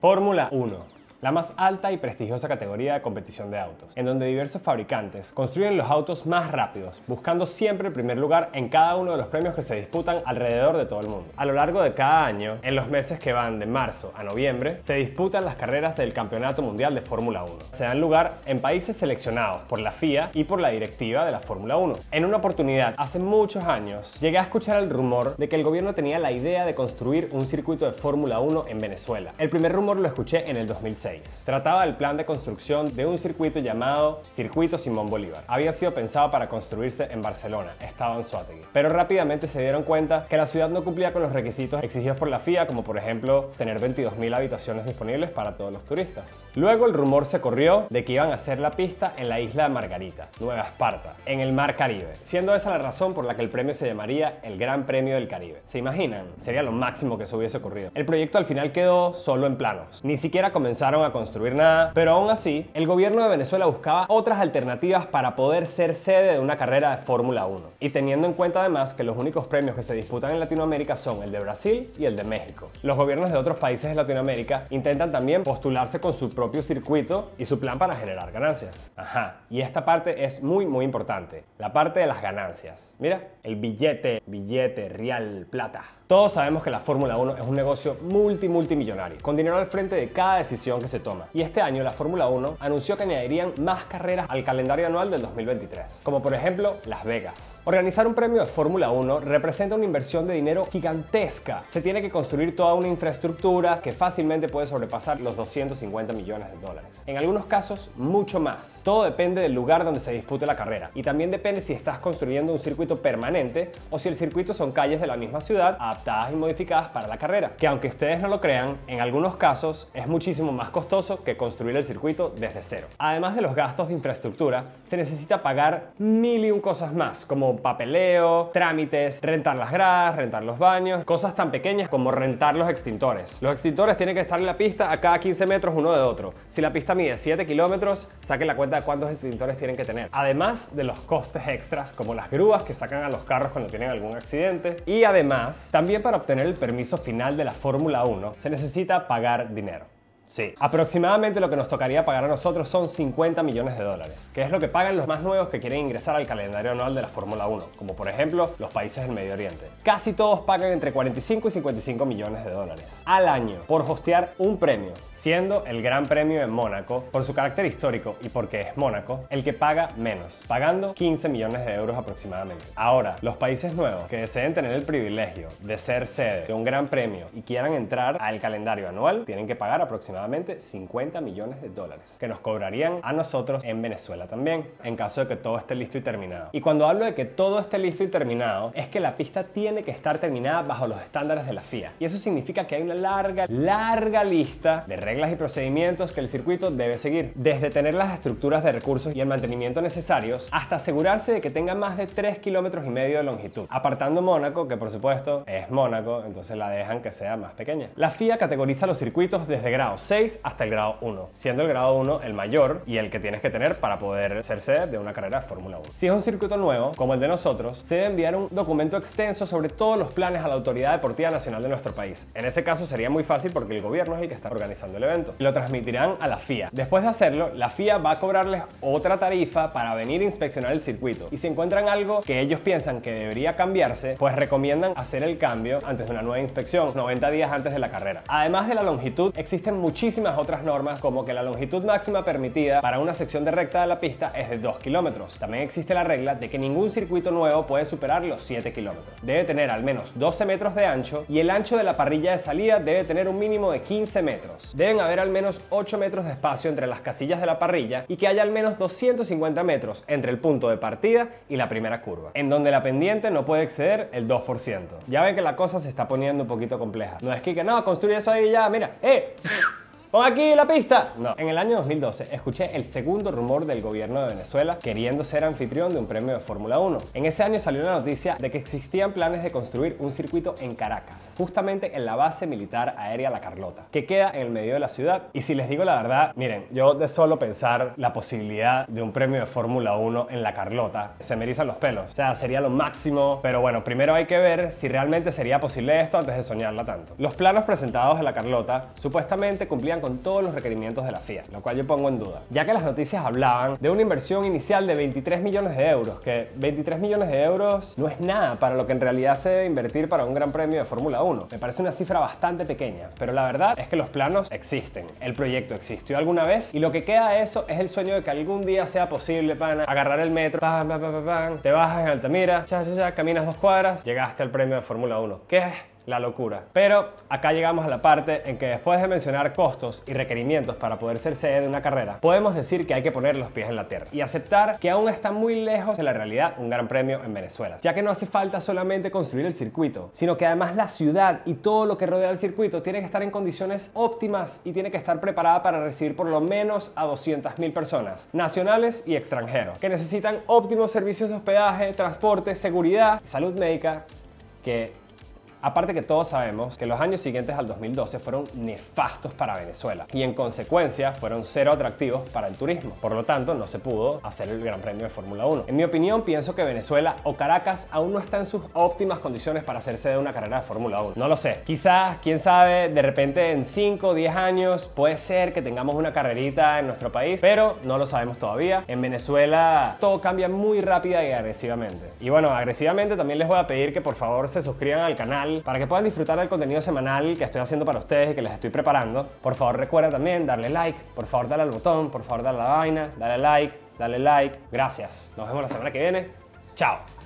Fórmula 1 la más alta y prestigiosa categoría de competición de autos, en donde diversos fabricantes construyen los autos más rápidos, buscando siempre el primer lugar en cada uno de los premios que se disputan alrededor de todo el mundo. A lo largo de cada año, en los meses que van de marzo a noviembre, se disputan las carreras del Campeonato Mundial de Fórmula 1. Se dan lugar en países seleccionados por la FIA y por la directiva de la Fórmula 1. En una oportunidad, hace muchos años, llegué a escuchar el rumor de que el gobierno tenía la idea de construir un circuito de Fórmula 1 en Venezuela. El primer rumor lo escuché en el 2006 Trataba del plan de construcción de un circuito llamado Circuito Simón Bolívar. Había sido pensado para construirse en Barcelona, estado en Suátegui. Pero rápidamente se dieron cuenta que la ciudad no cumplía con los requisitos exigidos por la FIA, como por ejemplo tener 22.000 habitaciones disponibles para todos los turistas. Luego el rumor se corrió de que iban a hacer la pista en la isla de Margarita, Nueva Esparta, en el Mar Caribe, siendo esa la razón por la que el premio se llamaría el Gran Premio del Caribe. ¿Se imaginan? Sería lo máximo que se hubiese ocurrido. El proyecto al final quedó solo en planos. Ni siquiera comenzaron a construir nada, pero aún así, el gobierno de Venezuela buscaba otras alternativas para poder ser sede de una carrera de Fórmula 1. Y teniendo en cuenta además que los únicos premios que se disputan en Latinoamérica son el de Brasil y el de México. Los gobiernos de otros países de Latinoamérica intentan también postularse con su propio circuito y su plan para generar ganancias. Ajá, y esta parte es muy muy importante, la parte de las ganancias. Mira, el billete, billete, real, plata. Todos sabemos que la Fórmula 1 es un negocio multi multimillonario, con dinero al frente de cada decisión que se toma. Y este año la Fórmula 1 anunció que añadirían más carreras al calendario anual del 2023, como por ejemplo Las Vegas. Organizar un premio de Fórmula 1 representa una inversión de dinero gigantesca. Se tiene que construir toda una infraestructura que fácilmente puede sobrepasar los 250 millones de dólares. En algunos casos, mucho más. Todo depende del lugar donde se dispute la carrera y también depende si estás construyendo un circuito permanente o si el circuito son calles de la misma ciudad adaptadas y modificadas para la carrera, que aunque ustedes no lo crean, en algunos casos es muchísimo más costoso que construir el circuito desde cero. Además de los gastos de infraestructura, se necesita pagar mil y un cosas más, como papeleo, trámites, rentar las gradas, rentar los baños, cosas tan pequeñas como rentar los extintores. Los extintores tienen que estar en la pista a cada 15 metros uno de otro. Si la pista mide 7 kilómetros, saquen la cuenta de cuántos extintores tienen que tener. Además de los costes extras como las grúas que sacan a los carros cuando tienen algún accidente. Y además, también también para obtener el permiso final de la Fórmula 1 se necesita pagar dinero. Sí, aproximadamente lo que nos tocaría pagar a nosotros son 50 millones de dólares, que es lo que pagan los más nuevos que quieren ingresar al calendario anual de la Fórmula 1, como por ejemplo los países del Medio Oriente. Casi todos pagan entre 45 y 55 millones de dólares al año por hostear un premio, siendo el Gran Premio de Mónaco, por su carácter histórico y porque es Mónaco, el que paga menos, pagando 15 millones de euros aproximadamente. Ahora, los países nuevos que deseen tener el privilegio de ser sede de un gran premio y quieran entrar al calendario anual, tienen que pagar aproximadamente 50 millones de dólares, que nos cobrarían a nosotros en Venezuela también, en caso de que todo esté listo y terminado. Y cuando hablo de que todo esté listo y terminado, es que la pista tiene que estar terminada bajo los estándares de la FIA. Y eso significa que hay una larga, larga lista de reglas y procedimientos que el circuito debe seguir, desde tener las estructuras de recursos y el mantenimiento necesarios, hasta asegurarse de que tenga más de 3 kilómetros y medio de longitud, apartando Mónaco, que por supuesto es Mónaco, entonces la dejan que sea más pequeña. La FIA categoriza los circuitos desde grados 6 hasta el grado 1, siendo el grado 1 el mayor y el que tienes que tener para poder ser sede de una carrera de Fórmula 1. Si es un circuito nuevo, como el de nosotros, se debe enviar un documento extenso sobre todos los planes a la Autoridad Deportiva Nacional de nuestro país. En ese caso sería muy fácil porque el gobierno es el que está organizando el evento. Lo transmitirán a la FIA. Después de hacerlo, la FIA va a cobrarles otra tarifa para venir a inspeccionar el circuito. Y si encuentran algo que ellos piensan que debería cambiarse, pues recomiendan hacer el cambio antes de una nueva inspección, 90 días antes de la carrera. Además de la longitud, existen muchos muchísimas otras normas como que la longitud máxima permitida para una sección de recta de la pista es de 2 kilómetros. También existe la regla de que ningún circuito nuevo puede superar los 7 kilómetros. Debe tener al menos 12 metros de ancho y el ancho de la parrilla de salida debe tener un mínimo de 15 metros. Deben haber al menos 8 metros de espacio entre las casillas de la parrilla y que haya al menos 250 metros entre el punto de partida y la primera curva, en donde la pendiente no puede exceder el 2%. Ya ven que la cosa se está poniendo un poquito compleja. No es que, no, construye eso ahí ya, mira, ¡eh! Pon aquí la pista. No. En el año 2012 escuché el segundo rumor del gobierno de Venezuela queriendo ser anfitrión de un premio de Fórmula 1. En ese año salió la noticia de que existían planes de construir un circuito en Caracas, justamente en la base militar aérea La Carlota, que queda en el medio de la ciudad. Y si les digo la verdad, miren, yo de solo pensar la posibilidad de un premio de Fórmula 1 en La Carlota, se me erizan los pelos. O sea, sería lo máximo, pero bueno, primero hay que ver si realmente sería posible esto antes de soñarla tanto. Los planos presentados de La Carlota supuestamente cumplían con todos los requerimientos de la FIA, lo cual yo pongo en duda, ya que las noticias hablaban de una inversión inicial de 23 millones de euros, que 23 millones de euros no es nada para lo que en realidad se debe invertir para un gran premio de Fórmula 1. Me parece una cifra bastante pequeña, pero la verdad es que los planos existen, el proyecto existió alguna vez y lo que queda de eso es el sueño de que algún día sea posible, para agarrar el metro, te bajas en Altamira, caminas dos cuadras, llegaste al premio de Fórmula 1. ¿Qué? La locura. Pero acá llegamos a la parte en que después de mencionar costos y requerimientos para poder ser sede de una carrera, podemos decir que hay que poner los pies en la tierra y aceptar que aún está muy lejos de la realidad un gran premio en Venezuela, ya que no hace falta solamente construir el circuito, sino que además la ciudad y todo lo que rodea el circuito tiene que estar en condiciones óptimas y tiene que estar preparada para recibir por lo menos a 200.000 personas, nacionales y extranjeros, que necesitan óptimos servicios de hospedaje, transporte, seguridad, salud médica, que Aparte que todos sabemos que los años siguientes al 2012 fueron nefastos para Venezuela y en consecuencia fueron cero atractivos para el turismo. Por lo tanto, no se pudo hacer el Gran Premio de Fórmula 1. En mi opinión, pienso que Venezuela o Caracas aún no está en sus óptimas condiciones para hacerse de una carrera de Fórmula 1. No lo sé. Quizás, quién sabe, de repente en 5 o 10 años puede ser que tengamos una carrerita en nuestro país, pero no lo sabemos todavía. En Venezuela todo cambia muy rápida y agresivamente. Y bueno, agresivamente también les voy a pedir que por favor se suscriban al para que puedan disfrutar del contenido semanal que estoy haciendo para ustedes y que les estoy preparando. Por favor recuerda también darle like, por favor dale al botón, por favor dale a la vaina, dale like, dale like. Gracias. Nos vemos la semana que viene. Chao.